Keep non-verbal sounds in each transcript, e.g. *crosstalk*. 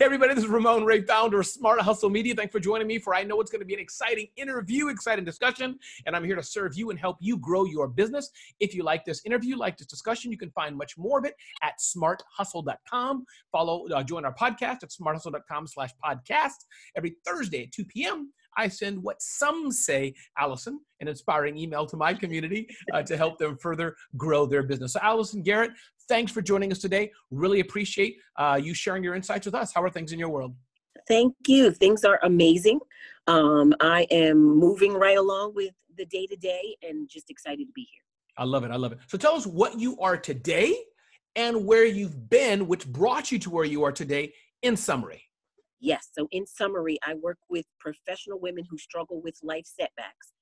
Hey, everybody, this is Ramon Ray, founder of Smart Hustle Media. Thanks for joining me for I know it's going to be an exciting interview, exciting discussion, and I'm here to serve you and help you grow your business. If you like this interview, like this discussion, you can find much more of it at smarthustle.com. Follow, uh, join our podcast at smarthustle.com slash podcast every Thursday at 2 p.m. I send what some say, Allison, an inspiring email to my community uh, to help them further grow their business. So, Allison Garrett, thanks for joining us today. Really appreciate uh, you sharing your insights with us. How are things in your world? Thank you. Things are amazing. Um, I am moving right along with the day to day and just excited to be here. I love it. I love it. So, tell us what you are today and where you've been, which brought you to where you are today in summary. Yes. So, in summary, I work with professional women who struggle with life setbacks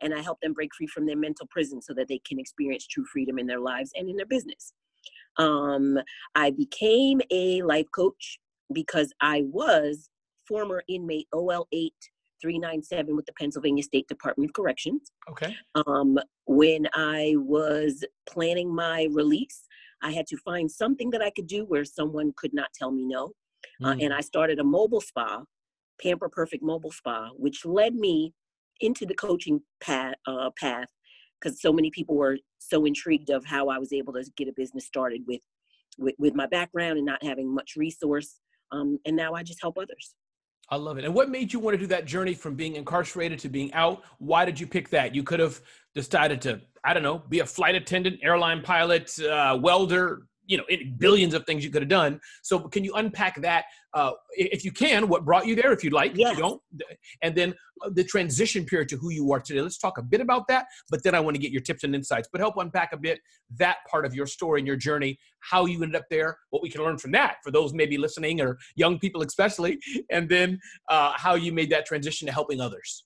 and I help them break free from their mental prison so that they can experience true freedom in their lives and in their business. Um, I became a life coach because I was former inmate OL 8 397 with the Pennsylvania State Department of Corrections. Okay. Um, when I was planning my release, I had to find something that I could do where someone could not tell me no. Uh, Mm. and I started a mobile spa, Pamper Perfect Mobile Spa, which led me into the coaching path, uh, path because so many people were so intrigued of how I was able to get a business started with, with, with my background and not having much resource. Um, and now I just help others. I love it. And what made you want to do that journey from being incarcerated to being out? Why did you pick that? You could have decided to, I don't know, be a flight attendant, airline pilot, uh, welder, you know, billions of things you could have done. So can you unpack that? Uh, if you can, what brought you there, if you'd like, if you don't, and then uh, the transition period to who you are today. Let's talk a bit about that, but then I want to get your tips and insights, but help unpack a bit that part of your story and your journey, how you ended up there, what we can learn from that for those maybe listening or young people especially, and then uh, how you made that transition to helping others.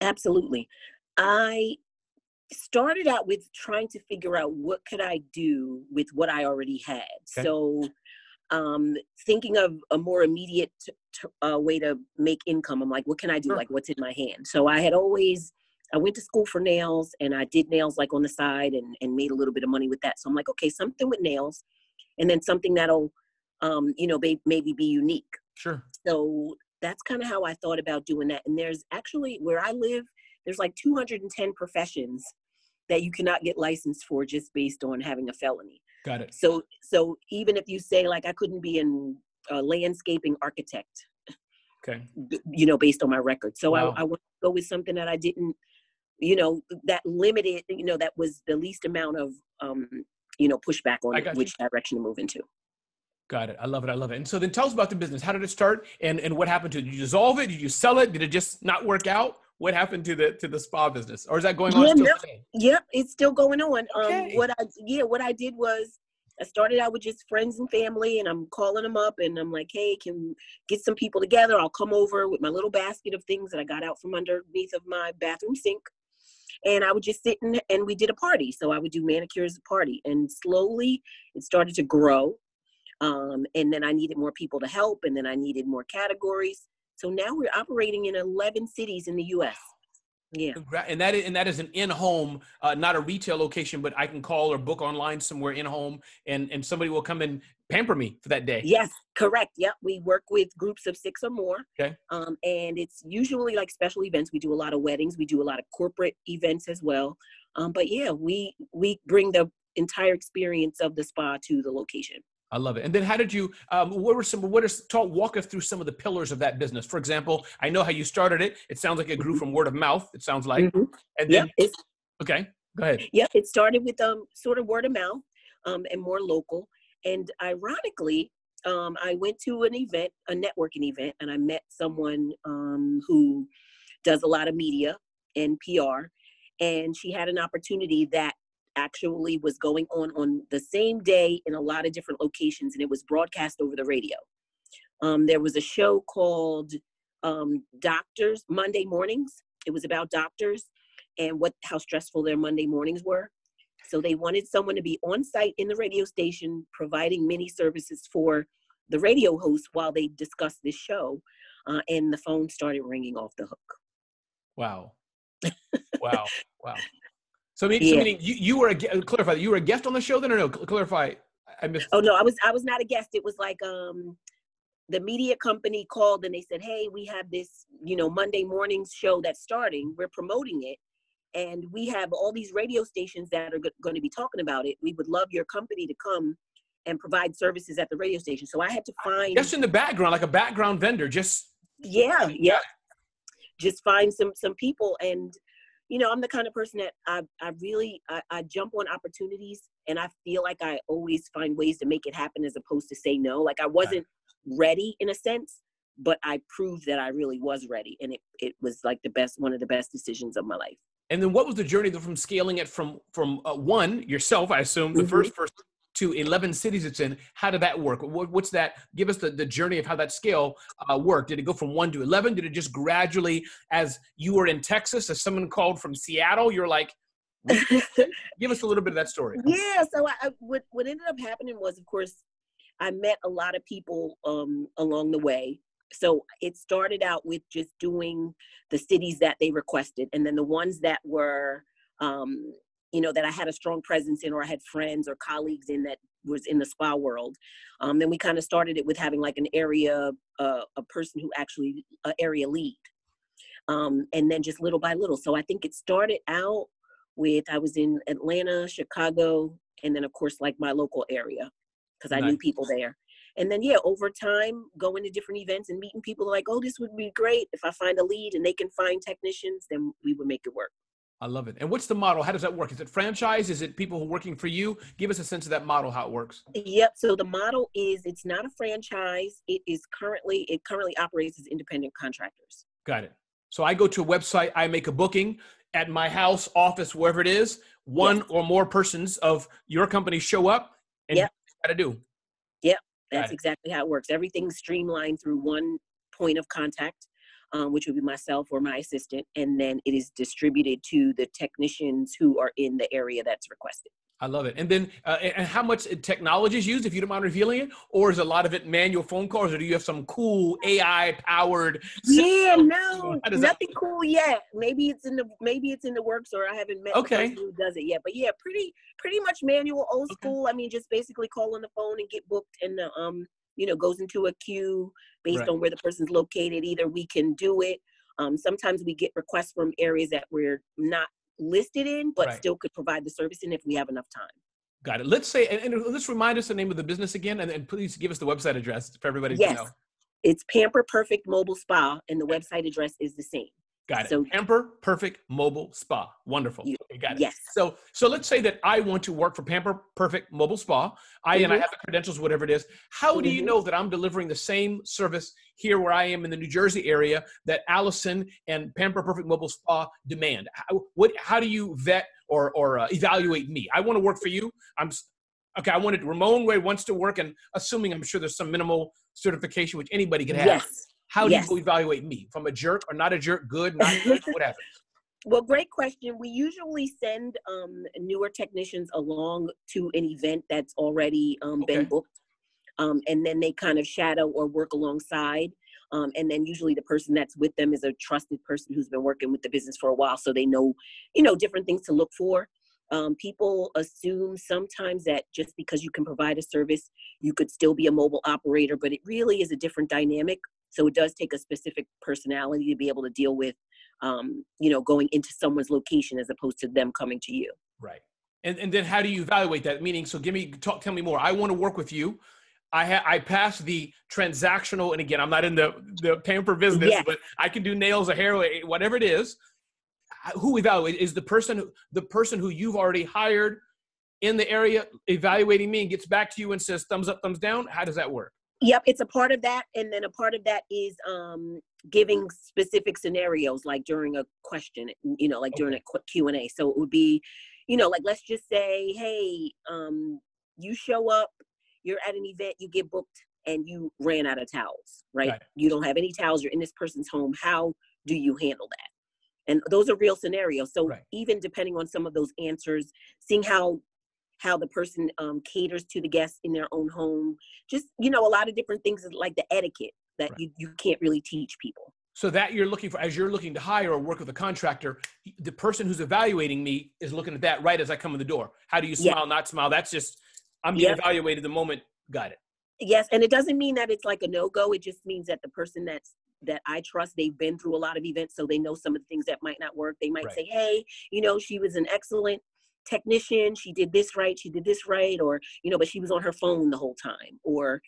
Absolutely. I started out with trying to figure out what could I do with what I already had. Okay. So um thinking of a more immediate t- t- uh, way to make income i'm like what can i do Sure. like what's in my hand so i had always i went to school for nails and i did nails like on the side and, and made a little bit of money with that so i'm like okay something with nails and then something that'll um you know may- maybe be unique Sure. so that's kind of how I thought about doing that. And there's actually where I live, there's like 210 professions that you cannot get licensed for just based on having a felony. Got it. So so even if you say like I couldn't be in a landscaping architect, Okay. you know, based on my record. So Wow. I I want to go with something that I didn't, you know, that limited, you know, that was the least amount of um, you know, pushback on which direction to move into. Got it. I love it. I love it. And so then tell us about the business. How did it start and, and what happened to it? Did you dissolve it? Did you sell it? Did it just not work out? What happened to the to the spa business? Or is that going on Yeah, still no. Yep, it's still going on. Okay. Um, what I yeah, what I did was I started out with just friends and family, and I'm calling them up, and I'm like, hey, can get some people together? I'll come over with my little basket of things that I got out from underneath of my bathroom sink, and I would just sit and and we did a party. So I would do manicures at party, and slowly it started to grow. Um, and then I needed more people to help, and then I needed more categories. So now we're operating in 11 cities in the U.S. Yeah. And that is, and that is an in-home, uh, not a retail location, but I can call or book online somewhere in-home, and and somebody will come and pamper me for that day. Yes, correct. Yep. We work with groups of six or more. Okay. Um, and it's usually like special events. We do a lot of weddings. We do a lot of corporate events as well. Um, but yeah, we we bring the entire experience of the spa to the location. I love it. And then how did you? Um, what were some? What is? Talk. Walk us through some of the pillars of that business. For example, I know how you started it. It sounds like it grew Mhm. from word of mouth. It sounds like. Mhm. And Yeah, then it's okay, go ahead. yeah, it started with um sort of word of mouth um and more local. And ironically, um, I went to an event, a networking event, and I met someone um who does a lot of media and PR, and she had an opportunity that actually was going on on the same day in a lot of different locations, and it was broadcast over the radio. Um, there was a show called um, Doctors Monday Mornings. It was about doctors and what how stressful their Monday mornings were. So they wanted someone to be on site in the radio station, providing many services for the radio host while they discussed this show. Uh, and the phone started ringing off the hook. Wow. *laughs* wow. Wow. So, meaning, Yeah. so meaning you, you were a clarify that you were a guest on the show then or no? Clarify. I missed. Oh no, I was I was not a guest. It was like um the media company called and they said, "Hey, we have this, you know, Monday morning show that's starting. We're promoting it, and we have all these radio stations that are g- going to be talking about it. We would love your company to come and provide services at the radio station." So I had to find Just in the background, like a background vendor, just yeah, yeah, just find some some people and you know i'm the kind of person that i i really I, I jump on opportunities and i feel like i always find ways to make it happen as opposed to say no. Like i wasn't ready in a sense but i proved that i really was ready and it, it was like the best one of the best decisions of my life. And then what was the journey from scaling it from from uh, one yourself, I assume, the Mhm. first person to 11 cities it's in? How did that work? What's that? Give us the, the journey of how that scale uh, worked. Did it go from one to 11? Did it just gradually, as you were in Texas, as someone called from Seattle, you're like, *laughs* give us a little bit of that story. yeah so I, I what what ended up happening was of course i met a lot of people um along the way so it started out with just doing the cities that they requested and then the ones that were um you know that i had a strong presence in or i had friends or colleagues in that was in the spa world um then we kind of started it with having like an area uh, a person who actually uh, area lead um and then just little by little so i think it started out with I was in Atlanta, Chicago, and then of course like my local area because I Nice. knew people there. And then yeah, over time, going to different events and meeting people like, oh, this would be great if I find a lead and they can find technicians, then we would make it work. I love it. And what's the model? How does that work? Is it franchise? Is it people who are working for you? Give us a sense of that model, how it works. Yep. So the model is it's not a franchise. It is currently it currently operates as independent contractors. Got it. So I go to a website, I make a booking at my house, office, wherever it is. One Yes. or more persons of your company show up and Yep. got to do. Yep, that's exactly how it works. Everything's streamlined through one point of contact, um, which would be myself or my assistant, and then it is distributed to the technicians who are in the area that's requested. I love it. And then, uh, and how much technology is used, if you don't mind revealing it, or is a lot of it manual phone calls, or do you have some cool AI powered? Yeah, no, does that nothing cool yet. Maybe it's in the maybe it's in the works, or I haven't met Okay. who does it yet. But yeah, pretty pretty much manual, old Okay. school. I mean, just basically call on the phone and get booked, and the, um, you know, goes into a queue based Right. on where the person's located. Either we can do it. Um, sometimes we get requests from areas that we're not listed in, but Right. still could provide the service in if we have enough time. Got it. Let's say, and, and let's remind us the name of the business again, and, and please give us the website address for everybody to Yes. know. It's Pamper Perfect Mobile Spa, and the website address is the same. Got it. So- Pamper Perfect Mobile Spa. Wonderful. You- Okay, got it. Yes. So, so let's say that I want to work for Pamper Perfect Mobile Spa. I and I Mhm. have the credentials, whatever it is. How do you Mhm. know that I'm delivering the same service here where I am in the New Jersey area that Allison and Pamper Perfect Mobile Spa demand? How, what? How do you vet or or uh, evaluate me? I want to work for you. I'm okay. I wanted Ramon Ray wants to work, and assuming I'm sure there's some minimal certification which anybody can have. Yes. How do Yes. you evaluate me? From a jerk or not a jerk? Good, not *laughs* good? what happens? Well, great question. We usually send um, newer technicians along to an event that's already um, been booked, um, and then they kind of shadow or work alongside. Um, and then usually the person that's with them is a trusted person who's been working with the business for a while, so they know, you know, different things to look for. Um, people assume sometimes that just because you can provide a service, you could still be a mobile operator, but it really is a different dynamic. So it does take a specific personality to be able to deal with um, you know, going into someone's location as opposed to them coming to you. Right. And and then how do you evaluate that? Meaning, so give me talk, tell me more. I want to work with you. I ha- I pass the transactional, and again, I'm not in the the pamper business, Yes. but I can do nails or hair, or whatever it is. Who evaluate is the person who the person who you've already hired in the area evaluating me and gets back to you and says thumbs up, thumbs down. How does that work? Yep, it's a part of that, and then a part of that is um, giving specific scenarios, like during a question, you know, like during a Q and A. So it would be, you know, like let's just say, hey, um, you show up, you're at an event, you get booked, and you ran out of towels, right? Right. You don't have any towels. You're in this person's home. How do you handle that? And those are real scenarios. So Right. even depending on some of those answers, seeing how how the person um, caters to the guests in their own home just you know a lot of different things like the etiquette that Right. you, you can't really teach people So that you're looking for, as you're looking to hire or work with a contractor, the person who's evaluating me is looking at that right as I come in the door. How do you Yeah. smile, not smile? That's just I'm being Yep. evaluated the moment. Got it. Yes, and it doesn't mean that it's like a no-go. It just means that the person that's that I trust, they've been through a lot of events, so they know some of the things that might not work. They might Right. say, "Hey, you know, she was an excellent technician. She did this right. She did this right," or you know, but she was on her phone the whole time, or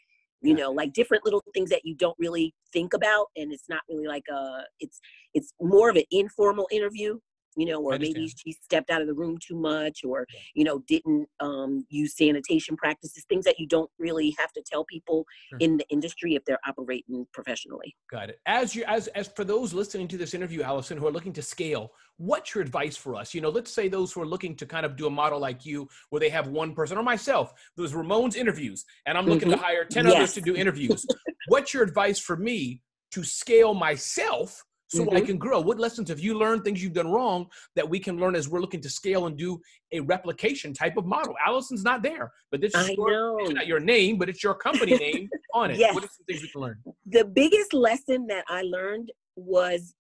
you know, like different little things that you don't really think about, and it's not really like a. It's it's more of an informal interview. You know, or maybe she stepped out of the room too much, or Yeah. you know, didn't um, use sanitation practices. Things that you don't really have to tell people Sure. in the industry if they're operating professionally. Got it. As you as as for those listening to this interview, Allison, who are looking to scale, what's your advice for us? You know, let's say those who are looking to kind of do a model like you, where they have one person, or myself, those Ramon's interviews, and I'm looking to hire ten others to do interviews. what's your advice for me to scale myself so I Mhm. can grow? What lessons have you learned? Things you've done wrong that we can learn as we're looking to scale and do a replication type of model. Allison's not there, but this is your, it's not your name, but it's your company *laughs* name on it. Yes. What are some things we can learn? The biggest lesson that I learned was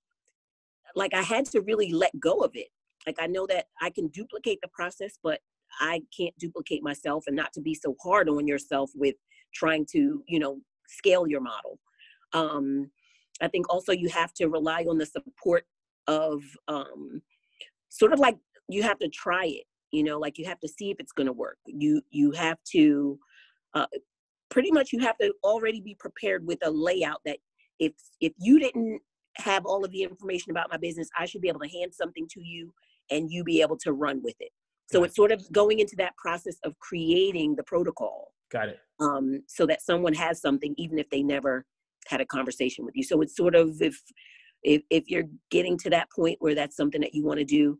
like I had to really let go of it. Like I know that I can duplicate the process, but I can't duplicate myself and not to be so hard on yourself with trying to, you know, scale your model. Um, I think also you have to rely on the support of um, sort of like you have to try it, you know, like you have to see if it's going to work. You you have to uh, pretty much you have to already be prepared with a layout that if if you didn't have all of the information about my business, I should be able to hand something to you and you be able to run with it. So Got it's sort of going into that process of creating the protocol Got it. um, so that someone has something even if they never had a conversation with you. So it's sort of if if if you're getting to that point where that's something that you want to do,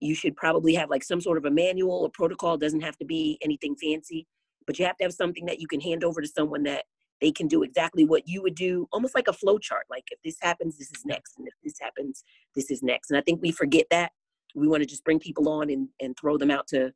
you should probably have like some sort of a manual or protocol. It doesn't have to be anything fancy, but you have to have something that you can hand over to someone that they can do exactly what you would do, almost like a flow chart. Like if this happens, this is next, and if this happens, this is next. And I think we forget that. We want to just bring people on and, and throw them out to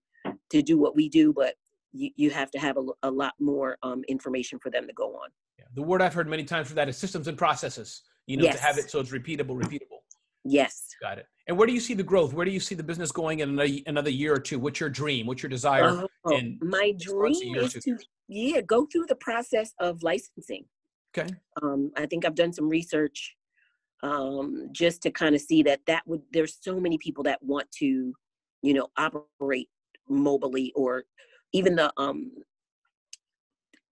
to do what we do, but you, you have to have a lot more um, information for them to go on. Yeah. The word I've heard many times for that is systems and processes. You know, to have it so it's repeatable, repeatable. Yes. Got it. And where do you see the growth? Where do you see the business going in another, another year or two? What's your dream? What's your desire? Oh, in my a dream is to yeah go through the process of licensing. Okay. Um, I think I've done some research um, just to kind of see that that would there's so many people that want to you know operate mobily or even the um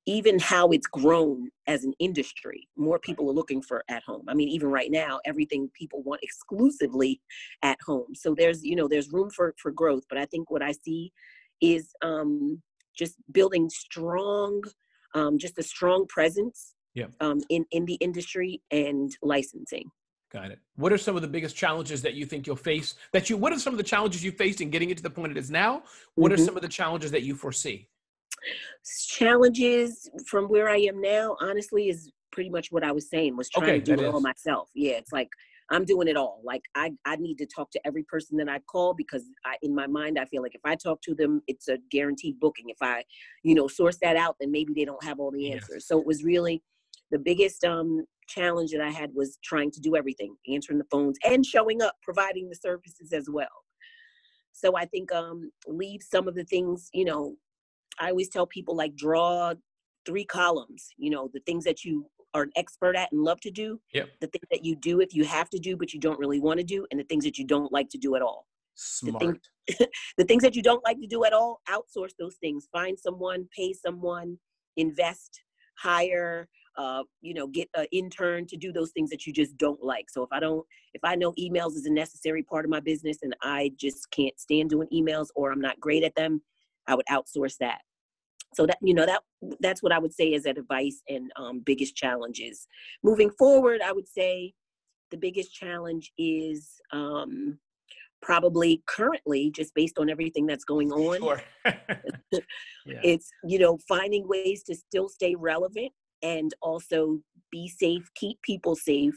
even how it's grown as an industry more people are looking for at home. I mean even right now everything people want exclusively at home. So there's you know there's room for for growth but i think what i see is um just building strong um just a strong presence Yeah. um in in the industry and licensing Got it. What are some of the biggest challenges that you think you'll face? That you what are some of the challenges you faced in getting it to the point it is now? What are Mhm. some of the challenges that you foresee? challenges from where I am now, honestly, is pretty much what I was saying. Was trying Okay, to do it all myself. Yeah, it's like I'm doing it all. Like I, I need to talk to every person that I call because I, in my mind, I feel like if I talk to them, it's a guaranteed booking. If I, you know, source that out, then maybe they don't have all the Yes. answers. So it was really the biggest um challenge that I had was trying to do everything, answering the phones and showing up, providing the services as well. So I think um leave some of the things, you know, I always tell people like draw three columns, you know, the things that you are an expert at and love to do, Yep. the things that you do if you have to do but you don't really want to do, and the things that you don't like to do at all. Smart. thing- *laughs* The things that you don't like to do at all, outsource those things. Find someone, pay someone, invest, hire, uh, you know, get an intern to do those things that you just don't like. So if I don't, if I know emails is a necessary part of my business and I just can't stand doing emails or I'm not great at them, I would outsource that. So that you know that that's what I would say is that advice and um, biggest challenges. Moving forward, I would say the biggest challenge is um, probably currently just based on everything that's going on. Sure. *laughs* *laughs* yeah. It's you know finding ways to still stay relevant and also be safe, keep people safe,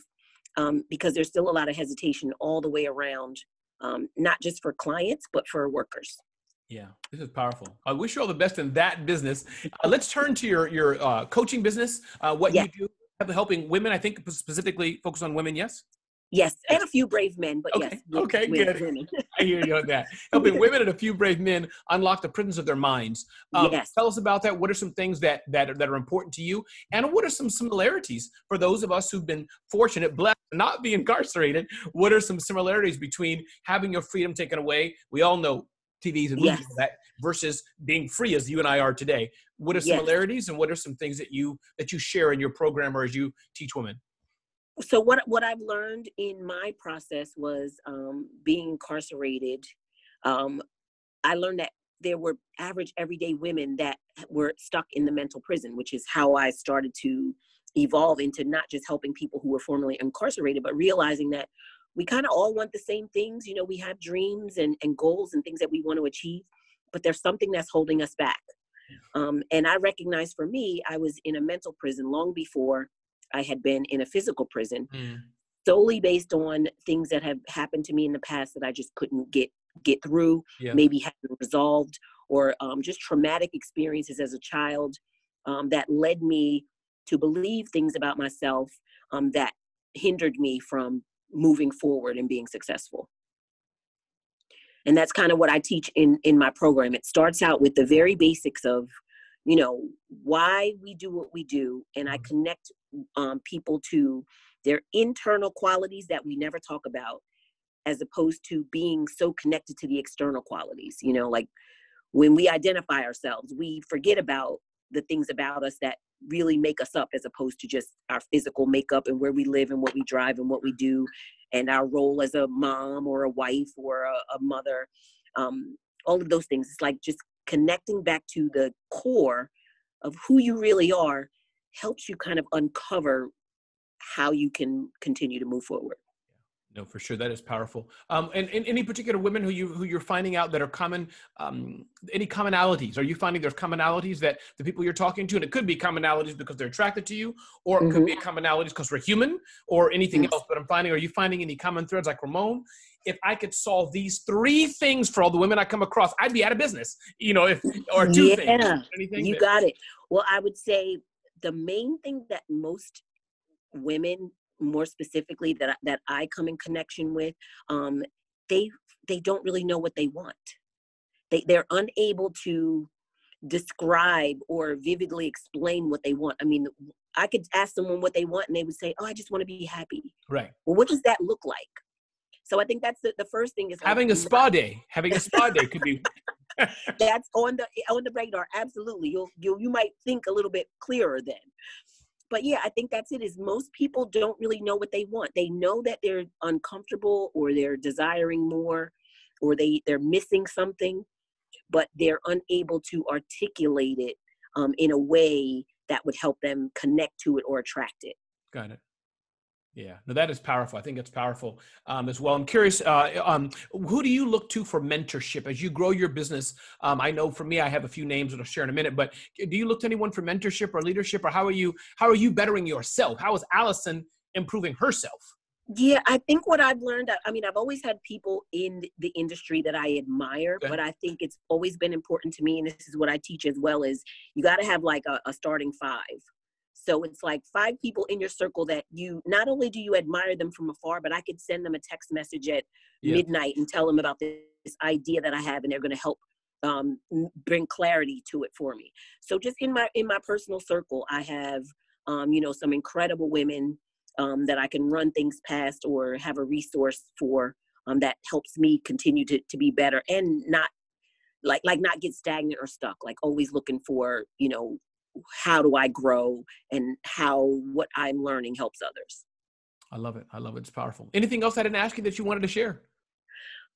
um, because there's still a lot of hesitation all the way around, um, not just for clients but for workers. Yeah, this is powerful. I wish you all the best in that business. Uh, let's turn to your your uh, coaching business. Uh, what you do, helping women. I think specifically focus on women. Yes. Yes, and a few brave men, but okay. yes. Okay, good. Women. *laughs* I hear you on that. Helping *laughs* women and a few brave men unlock the prisons of their minds. Um, yes. Tell us about that. What are some things that that are, that are important to you, and what are some similarities for those of us who've been fortunate, blessed, not be incarcerated? What are some similarities between having your freedom taken away? We all know TVs and movies yes. that versus being free as you and I are today. What are similarities, yes. and what are some things that you that you share in your program or as you teach women? So what what I've learned in my process was um, being incarcerated. Um, I learned that there were average everyday women that were stuck in the mental prison, which is how I started to evolve into not just helping people who were formerly incarcerated, but realizing that we kind of all want the same things. You know, we have dreams and, and goals and things that we want to achieve, but there's something that's holding us back. Um, and I recognize for me, I was in a mental prison long before I had been in a physical prison mm. solely based on things that have happened to me in the past that I just couldn't get get through, yeah. maybe hadn't resolved, or um, just traumatic experiences as a child um, that led me to believe things about myself um, that hindered me from moving forward and being successful and that's kind of what i teach in in my program it starts out with the very basics of you know why we do what we do and i mm-hmm. connect um, people to their internal qualities that we never talk about as opposed to being so connected to the external qualities you know like when we identify ourselves we forget about the things about us that really make us up as opposed to just our physical makeup and where we live and what we drive and what we do and our role as a mom or a wife or a, a mother um, all of those things. It's like just connecting back to the core of who you really are helps you kind of uncover how you can continue to move forward no, for sure, that is powerful. Um, and, and, any particular women who you who you're finding out that are common, um, any commonalities? Are you finding there's commonalities that the people you're talking to, and it could be commonalities because they're attracted to you, or it mm-hmm. could be mm-hmm. commonalities because we're human, or anything else. But I'm finding, are you finding any common threads like Ramon? If I could solve these three things for all the women I come across, I'd be out of business. You know, if or two yeah, things. Anything you that, got it. Well, I would say the main thing that most women more specifically that that I come in connection with, um, they they don't really know what they want. They they're unable to describe or vividly explain what they want. I mean, I could ask someone what they want and they would say, "Oh, I just want to be happy." Right. Well, what does that look like? So I think that's the, the first thing is having like, a spa day. Having a spa day could be *laughs* that's on the on the radar. Absolutely, you'll you you might think a little bit clearer then. But yeah i think that's it is most people don't really know what they want. They know that they're uncomfortable or they're desiring more or they they're missing something but they're unable to articulate it um, in a way that would help them connect to it or attract it. Got it yeah, no, that is powerful. I think it's powerful um, as well. I'm curious, uh, um, who do you look to for mentorship as you grow your business? Um, I know for me, I have a few names that I'll share in a minute, but do you look to anyone for mentorship or leadership, or how are you? How are you bettering yourself? How is Allison improving herself? Yeah, I think what I've learned. I mean, I've always had people in the industry that I admire, but I think it's always been important to me, and this is what I teach as well. Is you got to have like a, a starting five so it's like five people in your circle that you not only do you admire them from afar, but I could send them a text message at yeah. midnight and tell them about this, this idea that I have, and they're going to help um, bring clarity to it for me. So just in my in my personal circle, I have um, you know some incredible women um, that I can run things past or have a resource for um, that helps me continue to to be better and not like like not get stagnant or stuck. Like always looking for you know how do I grow and how what I'm learning helps others. I love it. I love it. It's powerful. Anything else I didn't ask you that you wanted to share?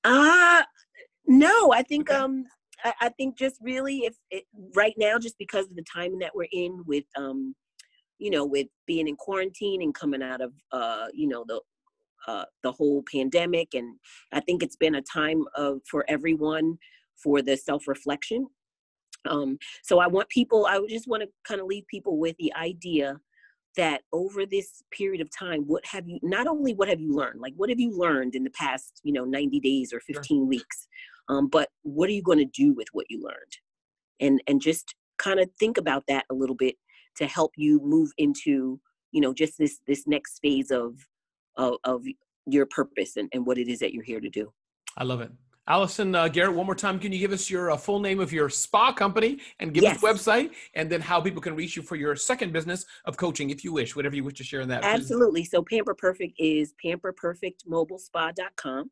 Uh no, I think okay. um I, I, think just really if it, right now just because of the time that we're in with um you know with being in quarantine and coming out of uh you know the uh the whole pandemic and I think it's been a time of for everyone for the self-reflection um, so I want people, I just want to kind of leave people with the idea that over this period of time, what have you, not only what have you learned, like what have you learned in the past, you know, 90 days or 15 sure. weeks, um, but what are you going to do with what you learned? And, and just kind of think about that a little bit to help you move into, you know, just this, this next phase of, of, of your purpose and, and what it is that you're here to do. I love it. Allison uh, Garrett, one more time, can you give us your uh, full name of your spa company and give Yes. us website and then how people can reach you for your second business of coaching, if you wish, whatever you wish to share in that. Absolutely. So Pamper Perfect is pamperperfectmobilespa.com.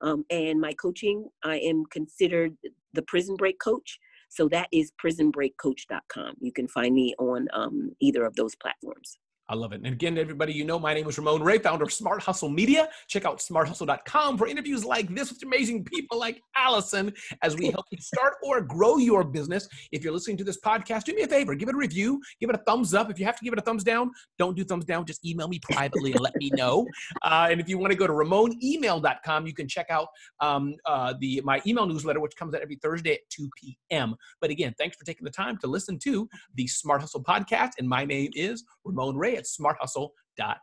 Um, and my coaching, I am considered the prison break coach. So that is prisonbreakcoach.com. You can find me on um, either of those platforms. I love it. And again, everybody, you know, my name is Ramon Ray, founder of Smart Hustle Media. Check out smarthustle.com for interviews like this with amazing people like Allison as we help you start or grow your business. If you're listening to this podcast, do me a favor, give it a review, give it a thumbs up. If you have to give it a thumbs down, don't do thumbs down. Just email me privately and let me know. Uh, and if you want to go to ramonemail.com, you can check out um, uh, the my email newsletter, which comes out every Thursday at 2 p.m. But again, thanks for taking the time to listen to the Smart Hustle podcast. And my name is Ramon Ray at smarthustle.com.